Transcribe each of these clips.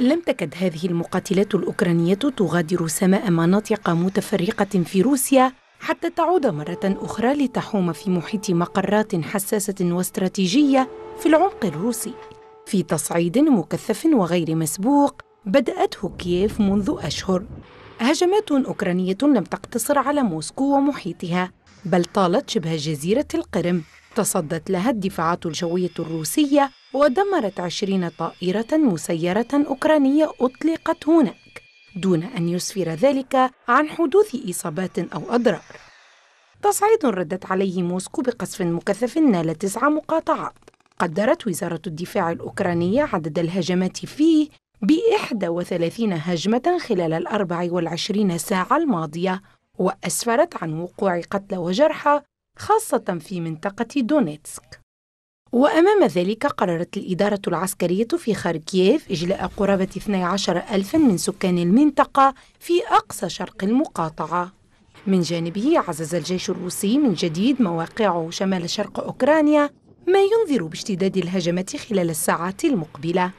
لم تكد هذه المقاتلات الأوكرانية تغادر سماء مناطق متفرقة في روسيا حتى تعود مرة أخرى لتحوم في محيط مقرات حساسة واستراتيجية في العمق الروسي. في تصعيد مكثف وغير مسبوق بدأته كييف منذ أشهر. هجمات أوكرانية لم تقتصر على موسكو ومحيطها بل طالت شبه جزيرة القرم. تصدت لها الدفاعات الجوية الروسية ودمرت عشرين طائرة مسيرة أوكرانية أطلقت هناك دون أن يسفر ذلك عن حدوث إصابات أو أضرار. تصعيد ردت عليه موسكو بقصف مكثف نال تسع مقاطعات. قدرت وزارة الدفاع الأوكرانية عدد الهجمات فيه بإحدى وثلاثين هجمة خلال الأربع والعشرين ساعة الماضية وأسفرت عن وقوع قتلى وجرحى خاصة في منطقة دونيتسك. وأمام ذلك قررت الإدارة العسكرية في خاركييف إجلاء قرابة 12 ألف من سكان المنطقة في أقصى شرق المقاطعة. من جانبه عزز الجيش الروسي من جديد مواقعه شمال شرق أوكرانيا ما ينذر باشتداد الهجمات خلال الساعات المقبلة.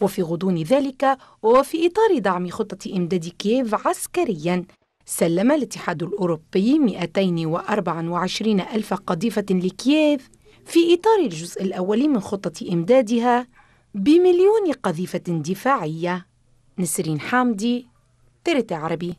وفي غضون ذلك وفي إطار دعم خطة إمداد كييف عسكرياً سلم الاتحاد الأوروبي 224 ألف قذيفة لكييف في إطار الجزء الأول من خطة إمدادها بمليون قذيفة دفاعية. نسرين حامدي ترت عربي.